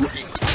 Ready.